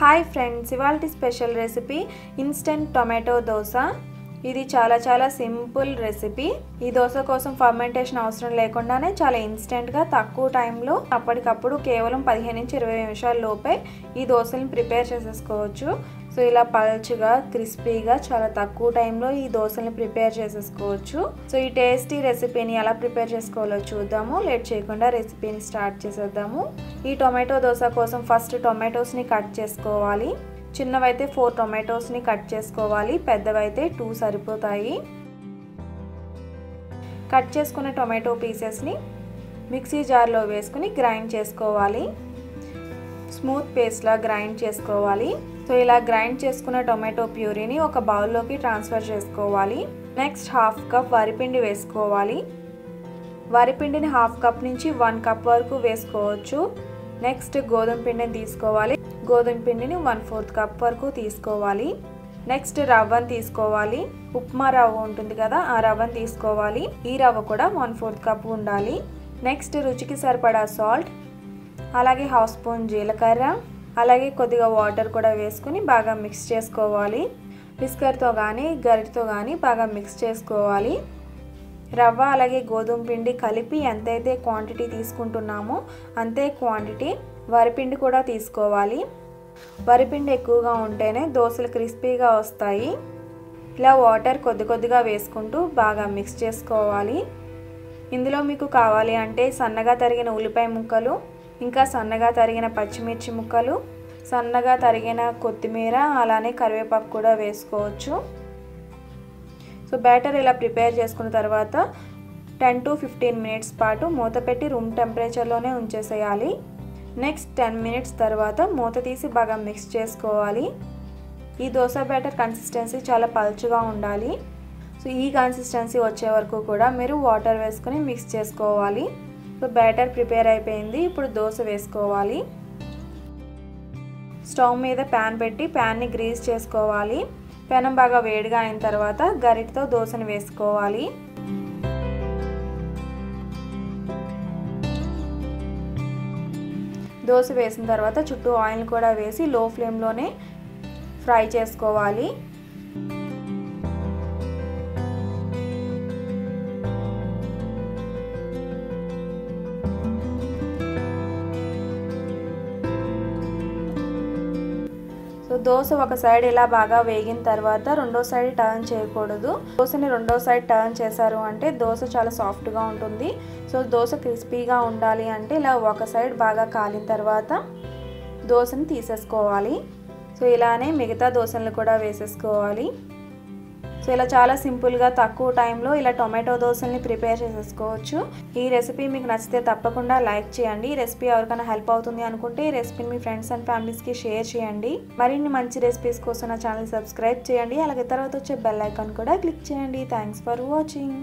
Hi friends ఇవాళ special recipe instant tomato dosa. ఇది చాలా చాలా సింపుల్ రెసిపీ. ఈ దోశ కోసం ఫర్మెంటేషన్ అవసరం లేకుండానే చాలా ఇన్స్టెంట్గా తక్కువ టైంలో అప్పటికప్పుడు కేవలం పదిహేను నుంచి ఇరవై నిమిషాల లోపే ఈ దోశలను ప్రిపేర్ చేసేసుకోవచ్చు. సో ఇలా పల్చగా క్రిస్పీగా చాలా తక్కువ టైంలో ఈ దోశల్ని ప్రిపేర్ చేసేసుకోవచ్చు. సో ఈ టేస్టీ రెసిపీని ఎలా ప్రిపేర్ చేసుకోవాలో చూద్దాము. లేట్ చేయకుండా రెసిపీని స్టార్ట్ చేసేద్దాము. ఈ టొమాటో దోశ కోసం ఫస్ట్ టొమాటోస్ని కట్ చేసుకోవాలి. చిన్నవైతే ఫోర్ టొమాటోస్ని కట్ చేసుకోవాలి. పెద్దవైతే టూ సరిపోతాయి. కట్ చేసుకున్న టొమాటో పీసెస్ని మిక్సీ జార్లో వేసుకుని గ్రైండ్ చేసుకోవాలి. స్మూత్ పేస్ట్లా గ్రైండ్ చేసుకోవాలి. సో ఇలా గ్రైండ్ చేసుకున్న టొమాటో ప్యూరీని ఒక బౌల్లోకి ట్రాన్స్ఫర్ చేసుకోవాలి. నెక్స్ట్ హాఫ్ కప్ వరిపిండి వేసుకోవాలి. వరిపిండిని హాఫ్ కప్ నుంచి వన్ కప్ వరకు వేసుకోవచ్చు. నెక్స్ట్ గోధుమ పిండిని తీసుకోవాలి. గోధుమ పిండిని వన్ ఫోర్త్ కప్ వరకు తీసుకోవాలి. నెక్స్ట్ రవ్వని తీసుకోవాలి. ఉప్మా రవ్వ ఉంటుంది కదా ఆ రవ్వను తీసుకోవాలి. ఈ రవ్వ కూడా వన్ ఫోర్త్ కప్ ఉండాలి. నెక్స్ట్ రుచికి సరిపడా సాల్ట్ అలాగే హాఫ్ స్పూన్ జీలకర్ర అలాగే కొద్దిగా వాటర్ కూడా వేసుకుని బాగా మిక్స్ చేసుకోవాలి. బిస్కర్తో కానీ గరిటతో కానీ బాగా మిక్స్ చేసుకోవాలి. రవ్వ అలాగే గోధుమ పిండి కలిపి ఎంతైతే క్వాంటిటీ తీసుకుంటున్నామో అంతే క్వాంటిటీ వరిపిండి కూడా తీసుకోవాలి. వరిపిండి ఎక్కువగా ఉంటేనే దోశలు క్రిస్పీగా వస్తాయి. ఇలా వాటర్ కొద్ది కొద్దిగా వేసుకుంటూ బాగా మిక్స్ చేసుకోవాలి. ఇందులో మీకు కావాలి అంటే సన్నగా తరిగిన ఉల్లిపాయ ముక్కలు ఇంకా సన్నగా తరిగిన పచ్చిమిర్చి ముక్కలు సన్నగా తరిగిన కొత్తిమీర అలానే కరివేపాకు కూడా వేసుకోవచ్చు. సో బ్యాటర్ ఇలా ప్రిపేర్ చేసుకున్న తర్వాత టెన్ టు ఫిఫ్టీన్ మినిట్స్ పాటు మూత పెట్టి రూమ్ టెంపరేచర్లోనే ఉంచేసేయాలి. నెక్స్ట్ టెన్ మినిట్స్ తర్వాత మూత తీసి బాగా మిక్స్ చేసుకోవాలి. ఈ దోశ బ్యాటర్ కన్సిస్టెన్సీ చాలా పలుచుగా ఉండాలి. సో ఈ కన్సిస్టెన్సీ వచ్చే వరకు కూడా మీరు వాటర్ వేసుకొని మిక్స్ చేసుకోవాలి. సో బ్యాటర్ ప్రిపేర్ అయిపోయింది. ఇప్పుడు దోశ వేసుకోవాలి. స్టవ్ మీద ప్యాన్ పెట్టి ప్యాన్ని గ్రీస్ చేసుకోవాలి. పెనం బాగా వేడిగా అయిన తర్వాత గరిటతో దోశను వేసుకోవాలి. దోశ వేసిన తర్వాత చుట్టూ ఆయిల్ కూడా వేసి లో ఫ్లేమ్లోనే ఫ్రై చేసుకోవాలి. దోశ ఒక సైడ్ ఇలా బాగా వేగిన తర్వాత రెండో సైడ్ టర్న్ చేయకూడదు. దోశని రెండో సైడ్ టర్న్ చేశారు అంటే దోశ చాలా సాఫ్ట్గా ఉంటుంది. సో దోశ క్రిస్పీగా ఉండాలి అంటే ఇలా ఒక సైడ్ బాగా కాలిన తర్వాత దోశని తీసేసుకోవాలి. సో ఇలానే మిగతా దోశలను కూడా వేసేసుకోవాలి. సో ఇలా చాలా సింపుల్గా తక్కువ టైంలో ఇలా టొమాటో దోశల్ని ప్రిపేర్ చేసేసుకోవచ్చు. ఈ రెసిపీ మీకు నచ్చితే తప్పకుండా లైక్ చేయండి. ఈ రెసిపీ ఎవరికైనా హెల్ప్ అవుతుంది అనుకుంటే ఈ రెసిపీని మీ ఫ్రెండ్స్ అండ్ ఫ్యామిలీస్కి షేర్ చేయండి. మరిన్ని మంచి రెసిపీస్ కోసం నా ఛానల్ సబ్స్క్రైబ్ చేయండి. అలాగే తర్వాత వచ్చే బెల్ ఐకాన్ కూడా క్లిక్ చేయండి. Thanks for watching.